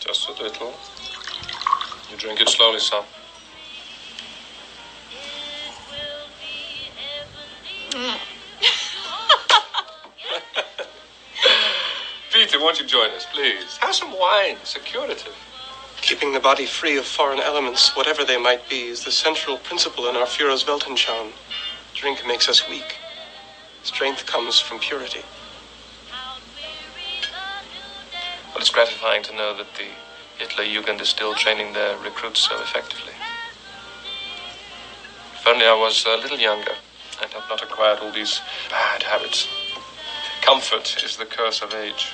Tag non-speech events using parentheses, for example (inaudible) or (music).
Just a little. You drink it slowly, son. (laughs) Peter, won't you join us, please? Have some wine. It's a curative. Keeping the body free of foreign elements, whatever they might be, is the central principle in our Führer's Weltanschauung. Drink makes us weak. Strength comes from purity. It's gratifying to know that the Hitler Jugend is still training their recruits so effectively. If only I was a little younger and had not acquired all these bad habits. Comfort is the curse of age.